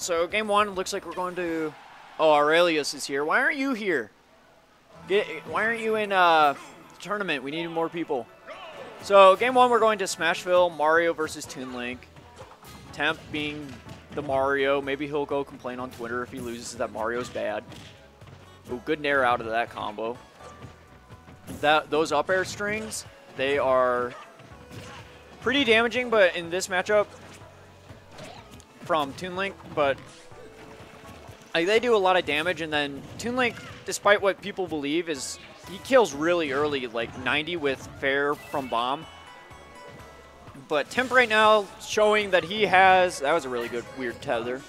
so game one looks like we're going to. Oh, Aurelius is here. Why aren't you here? Get, why aren't you in uh, the tournament? We need more people. So game one, we're going to Smashville, Mario versus Toon Link. Temp being the Mario. Maybe he'll go complain on Twitter if he loses that Mario's bad. Ooh, good nair out of that combo. That Those up air strings, they are pretty damaging, but in this matchup from Toon Link, but like, they do a lot of damage, and then Toon Link, despite what people believe, is he kills really early, like 90 with fair from bomb. But Temp right now showing that he has, that was a really good weird tether.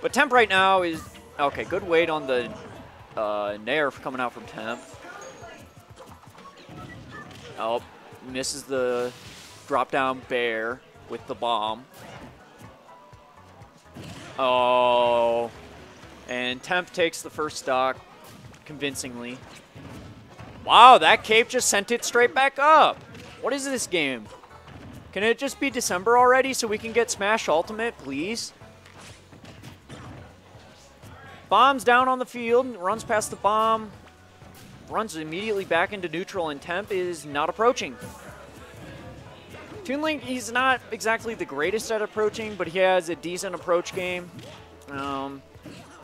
But Temp right now is, okay, good weight on the uh, Nair coming out from Temp. Oh, misses the drop down bair with the bomb. Oh, and Temp takes the first stock convincingly. Wow, that cape just sent it straight back up. What is this game? Can it just be December already so we can get Smash Ultimate, please? Bomb's down on the field, runs past the bomb, runs immediately back into neutral, and Temp is not approaching. Toon Link, he's not exactly the greatest at approaching, but he has a decent approach game. Um,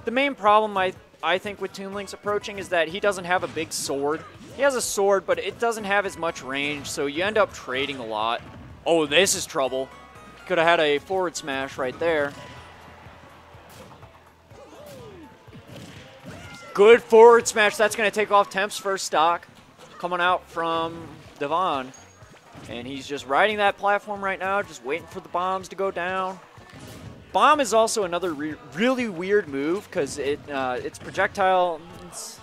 the main problem, I, I think, with Toon Link's approaching is that he doesn't have a big sword. He has a sword, but it doesn't have as much range, so you end up trading a lot. Oh, this is trouble. Could have had a forward smash right there. Good forward smash. That's going to take off Temp's first stock. Coming out from Devon. And he's just riding that platform right now, just waiting for the bombs to go down. Bomb is also another re really weird move because it uh, it's projectile. It's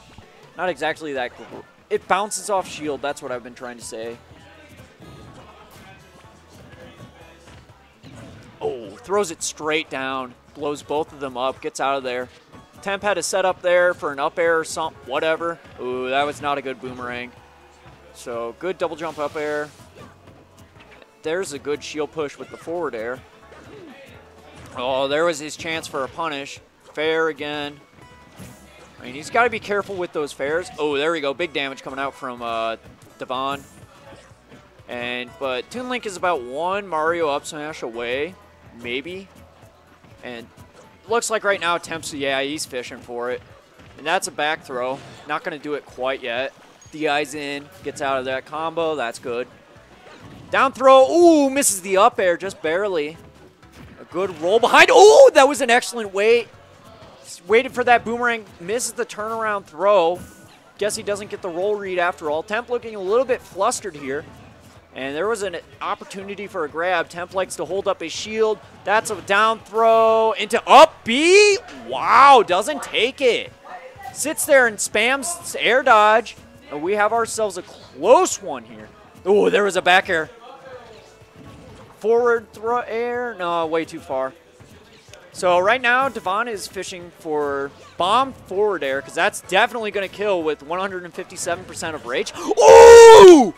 not exactly that cool. It bounces off shield. That's what I've been trying to say. Oh, throws it straight down. Blows both of them up. Gets out of there. Temp had a set up there for an up air or something, whatever. Ooh, that was not a good boomerang. So good double jump up air. There's a good shield push with the forward air. Oh, there was his chance for a punish. Fair again. I mean, he's got to be careful with those fairs. Oh, there we go. Big damage coming out from uh, Devon. And but Toon Link is about one Mario up smash away, maybe. And looks like right now Temps, yeah, he's fishing for it. And that's a back throw. Not going to do it quite yet. DI's in, gets out of that combo. That's good. Down throw. Ooh, misses the up air just barely. A good roll behind. Ooh, that was an excellent wait. Waited for that boomerang. Misses the turnaround throw. Guess he doesn't get the roll read after all. Temp looking a little bit flustered here. And there was an opportunity for a grab. Temp likes to hold up his shield. That's a down throw into up B. Wow, doesn't take it. Sits there and spams air dodge. And we have ourselves a close one here. Oh, there was a back air. Forward throw air. No, way too far. So right now, Devon is fishing for bomb forward air because that's definitely going to kill with 157% of rage. Ooh!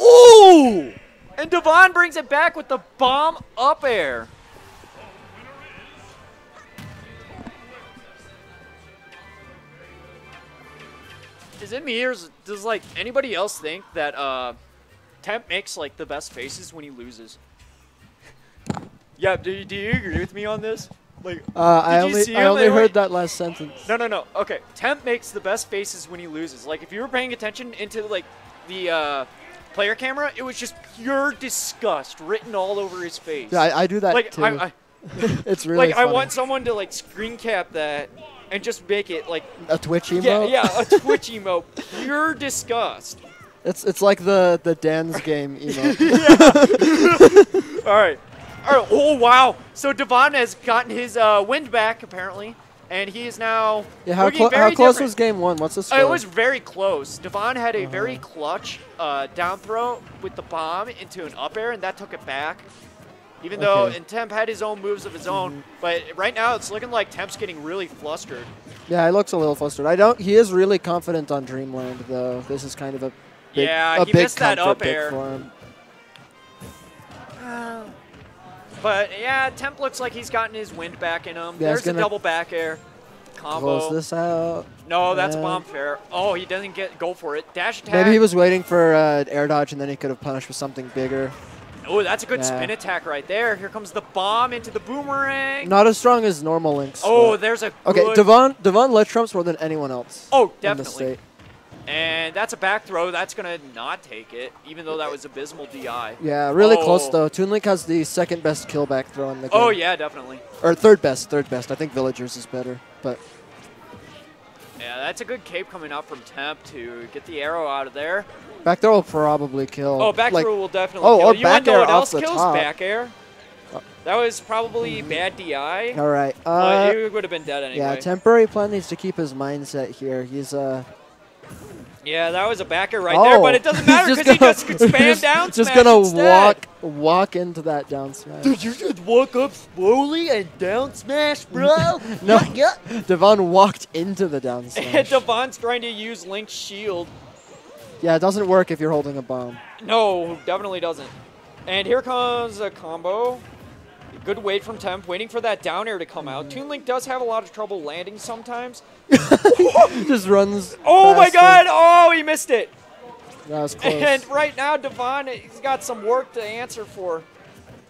Ooh! And Devon brings it back with the bomb up air. Is it me or does like anybody else think that uh, Temp makes like the best faces when he loses? Yeah, do you, do you agree with me on this? Like, uh, I only I only heard that last sentence. No, no, no. Okay, Temp makes the best faces when he loses. Like, if you were paying attention into like the uh, player camera, it was just pure disgust written all over his face. Yeah, I, I do that like, too. I, I, it's really like funny. I want someone to like screen cap that and just make it like a Twitch emote. Yeah, yeah, a Twitch emote. Pure disgust. It's it's like the the DansGame emote. all right. All right. Oh wow! So Devon has gotten his uh, wind back apparently, and he is now. Yeah. How, clo how close different. was game one? What's the score? Uh, it was very close. Devon had a uh -huh. very clutch uh, down throw with the bomb into an up air, and that took it back. Even okay. though and Temp had his own moves of his own, mm -hmm. but right now it's looking like Temp's getting really flustered. Yeah, he looks a little flustered. I don't. He is really confident on Dreamland, though. This is kind of a big, yeah. A he big missed that up air. For him. But yeah, Temp looks like he's gotten his wind back in him. Yeah, There's a double back air combo. Close this out. No, that's Yeah. bomb fair. Oh, he doesn't get go for it. Dash attack. Maybe he was waiting for uh, air dodge and then he could have punished with something bigger. Oh, that's a good Yeah. spin attack right there. Here comes the bomb into the boomerang. Not as strong as normal Link's. oh, there's a okay. Devon Devon led trumps more than anyone else. Oh, definitely. And that's a back throw. That's gonna not take it, even though that was abysmal DI. Yeah, really close Oh. though. Toon Link has the second best kill back throw in the game. Oh yeah, definitely. Or third best, third best. I think Villagers is better, but Yeah, that's a good cape coming out from Temp to get the arrow out of there. back throw will probably kill. Oh, back like, throw will definitely Oh, kill. or you back to air off else the kills top. back air? That was probably bad DI. All right. Uh, he would have been dead anyway. yeah, temporary plan needs to keep his mindset here. He's uh. Yeah, that was a backer right oh, there, but it doesn't oh. matter because he just could spam just, down Just smash gonna instead. walk walk into that down smash. Did you just walk up slowly and down smash, bro? No, Devon walked into the down and smash. Devon's trying to use Link's shield. yeah, it doesn't work if you're holding a bomb. No, definitely doesn't. And here comes a combo. Good wait from Temp, waiting for that down air to come out. Toon Link does have a lot of trouble landing sometimes. Just runs. Oh my god! Oh, he missed it! That was close. And right now, Devon, he's got some work to answer for.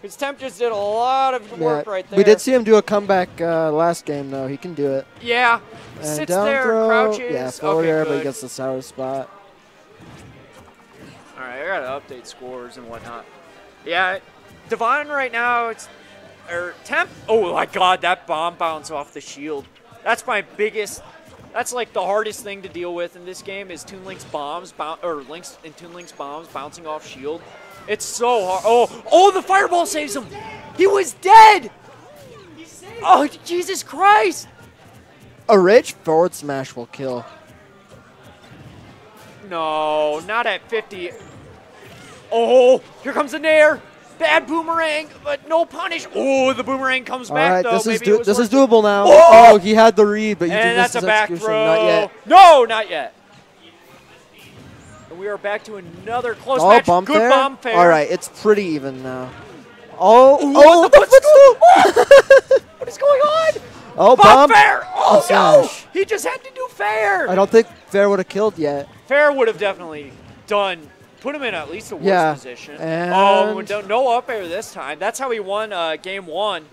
Because Temp just did a lot of Yeah, work right there. We did see him do a comeback uh, last game, though. He can do it. Yeah. And Sits down there, throw. crouches. Yeah, forward okay, air, good. but he gets the sour spot. All right, I gotta update scores and whatnot. Yeah, Devon right now, it's or temp. Oh my God, that bomb bounce off the shield. That's my biggest. That's like the hardest thing to deal with in this game is Toon Link's bombs or Link's and Toon Link's bombs bouncing off shield. It's so hard. Oh, oh, the fireball saves him. He was dead. Oh, Jesus Christ! A rage forward smash will kill. No, not at 50. Oh, here comes the nair. Bad boomerang, but no punish. Oh, the boomerang comes All back right, though. this is Maybe was this is doable now. Oh! Oh, he had the read, but you And that's a back throw. Not yet. No, not yet. And we are back to another close Oh, match. bomb Good fair. bomb fair. All right, it's pretty even now. Oh, Ooh, oh, what the footstool! What is going on? oh, Bomb, bomb. fair. Oh Oh, no, smash. he just had to do fair. I don't think Fair would have killed yet. Fair would have definitely done, put him in at least a worse Yeah, position. and- oh, no, no up air this time. That's how he won uh, game one.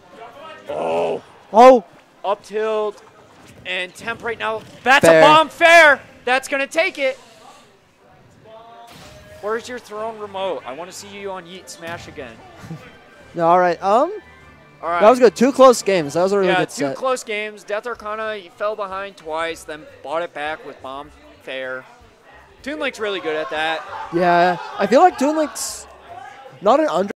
Oh, Oh, up tilt, and temp right now. That's Fair. a bomb fair. That's gonna take it. Where's your throne remote? I want to see you on Yeet Smash again. no, all right. Um, All right. that was good. Two close games. That was a really yeah, good two set. close games. Death Arcana, he fell behind twice, then bought it back with bomb fair. Toon Link's really good at that. Yeah, I feel like Toon Link's not an under.